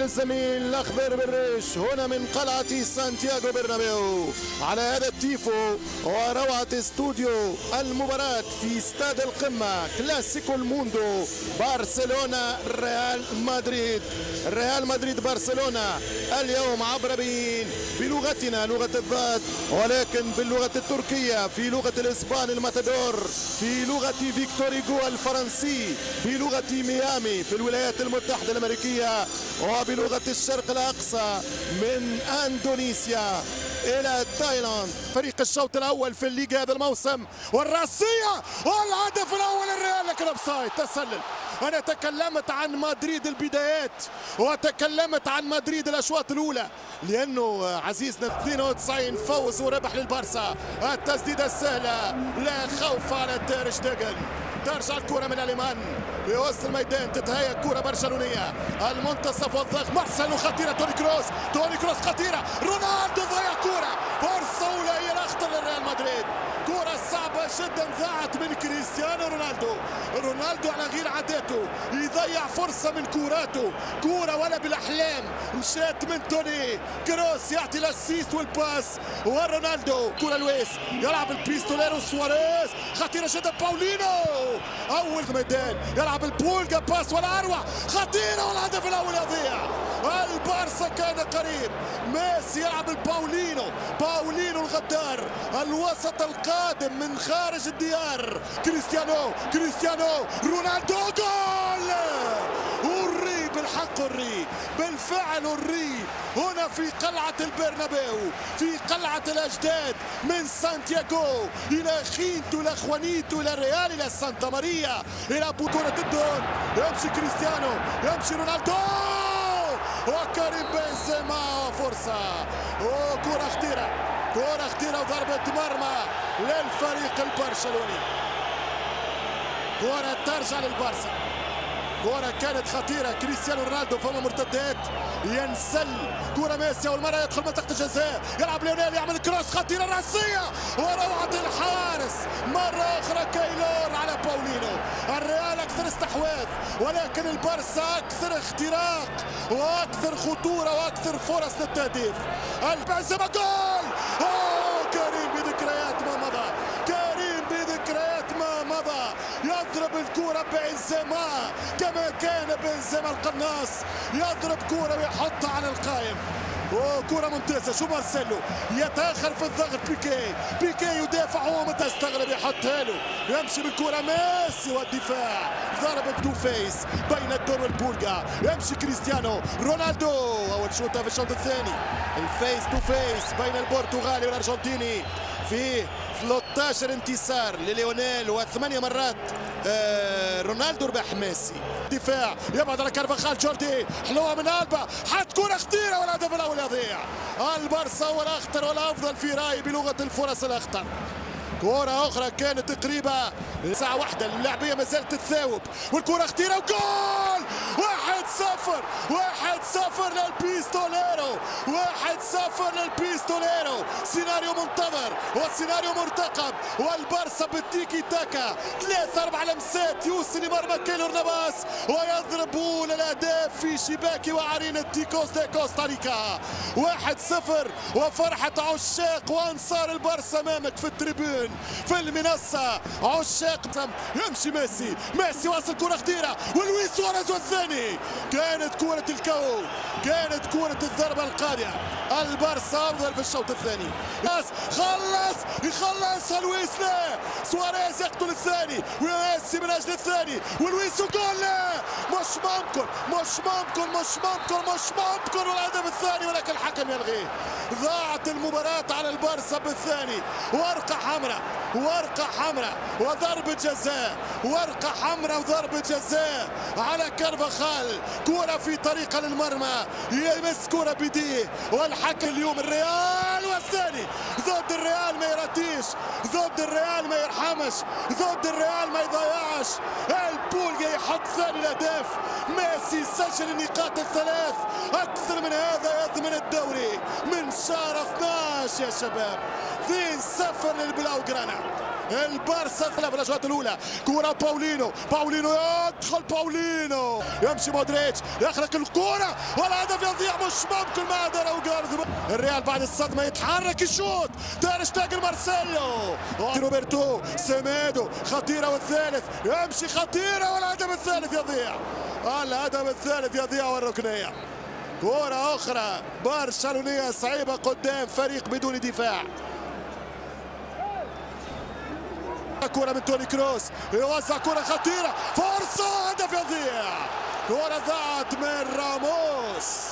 للزميل الاخضر بالريش هنا من قلعة سانتياغو برنابيو. على هذا التيفو وروعة استوديو المباراة في استاد القمة كلاسيكو الموندو برشلونه ريال مدريد. ريال مدريد برشلونه اليوم عبر بين بلغتنا لغة الذات ولكن باللغة التركية في لغة الإسبان الماتادور في لغة فيكتور هوغو الفرنسي بلغة ميامي في الولايات المتحدة الأمريكية وبلغه الشرق الأقصى من أندونيسيا إلى تايلاند. فريق الشوط الأول في الليغا هذا الموسم والراسية والهدف الأول الريال لكن أوفسايد تسلل. أنا تكلمت عن مدريد البدايات وتكلمت عن مدريد الأشواط الأولى لأنه عزيزنا 92 فوز وربح للبارسا. التسديدة السهلة لا خوف على تير شتيجن ترجع الكرة من اليمين. بوسط الميدان تتهيأ كرة برشلونية. المنتصف والضغط. مارسيلو خطيرة. توني كروس. توني كروس خطيرة. رونالدو ضيع كرة. فرصة أولى. هي الأخطر للريال مدريد. صعبة جدا ضاعت من كريستيانو رونالدو. رونالدو على غير عاداته. يضيع فرصة من كوراته كورة ولا بالأحلام. مشات من توني. كروس يعطي ال assist وال pass. ورونالدو. كرة لويس. يلعب البيستوليرو سواريز. خطيرة جدا. باولينو. أول ميدان يلعب البولجا pass ولا أروع. خطيرة والهدف الأول يضيع. كان قريب. ميسي يلعب الباولينو باولينو الغدار الوسط القادم من خارج الديار. كريستيانو كريستيانو رونالدو جول! والري بالحق الري بالفعل الري هنا في قلعة البرنابيو في قلعة الأجداد من سانتياغو إلى خينتو إلى خوانيتو إلى ريال إلى سانتا ماريا إلى كرة الدون. يمشي كريستيانو يمشي رونالدو! وكريم بنزيما فرصة. وكرة خطيرة. كرة خطيرة وضربة مرمى للفريق البرشلوني. كرة ترجع للبارسا. كرة كانت خطيرة. كريستيانو رونالدو فما مرتدات. ينسل. كرة ميسي أول مرة يدخل منطقة الجزاء. يلعب ليونيل يعمل cross خطيرة رأسية. وروعة الحارس. مرة أخرى كايلور على باولينو. الريال أكثر استحواذ ولكن البارسا أكثر اختراق وأكثر خطورة وأكثر فرص للتهديف. البنزيما جول! كريم بذكريات ما مضى كريم بذكريات ما مضى. يضرب الكرة بنزيما كما كان بنزيما القناص. يضرب كرة ويحطها على القائم. وكرة ممتازة. شو مارسيلو؟ يتأخر في الضغط. بيكي. بيكي يدافع هو متى استغرب يحطها له. يمشي بالكرة. ميسي والدفاع. ضربة تو فيس بين الدور والبولجا يمشي كريستيانو. رونالدو. أول شوطة في الشوط الثاني. ال face to face بين البرتغالي والأرجنتيني. في 13 انتصار لليونيل وثمانية مرات آه رونالدو ربح ميسي. دفاع يبعد على كارفاخال جوردي حلوة من ألبا. حط كرة خطيرة والهدف الأول يضيع. البارسا هو الأخطر والأفضل في رأيي بلغة الفرص الأخطر. كرة أخرى كانت تقريبا ساعة واحدة. اللاعبية ما زالت تثاوب والكرة خطيرة وجول! واحد صفر واحد صفر للبيستوليرو واحد صفر للبيستوليرو. سيناريو منتظر والسيناريو مرتقب والبارسا بالتيكي تاكا. ثلاث أربع لمسات يوصل لمرمى كيلور نافاس ويضرب أولى الأهداف في شباك وعرين تيكوس دي كوستاريكا واحد صفر وفرحة عشاق وأنصار البارسا أمامك في ال tribune. في المنصة عشاق يمشي ميسي. ميسي واصل كرة خطيرة ولويس سواريز والثاني كانت كرة ال KO كانت كرة الضربة القاضية البارسا أفضل في الشوط الثاني. بس خلص يخلص لويس لا. سواريز يقتل الثاني وميسي من أجل الثاني. ولويس جول لا. مش ممكن مش ممكن مش ممكن مش ممكن والهدف الثاني ولكن الحكم يلغيه. ضاعت المباراة على البارسا بالثاني. ورقة حمراء ورقة حمراء وضربة جزاء. ورقة حمراء وضربة جزاء على كارفاخال كرة في طريقة للمرمى يمس كرة بيديه والحكم اليوم الريال والثاني. ضد الريال ما يرتيش. ضد الريال ما يرحمش. ضد الريال ما يضيعش. البولجا يحط ثاني الأهداف. ميسي سجل النقاط الثلاث. أكثر من هذا يضمن الدوري. من شهر 12 يا شباب. 2 0 للبلاوغرانا البارسا في الاشواط الأولى. كره باولينو. باولينو يدخل باولينو. يمشي مودريتش. يخرق الكره والهدف يضيع مش ممكن ما درى وجارد الريال بعد الصدمة يتحرك يشوط. تير شتاجن مارسيلو روبرتو. سيميدو. خطيرة والثالث. يمشي خطيرة والهدف الثالث يضيع. الهدف الثالث يضيع والركنية. كرة أخرى. برشلونية صعيبة قدام فريق بدون دفاع. كرة من توني كروس يوزع كرة خطيرة فرصة هدف يضيع كرة ضاعت من راموس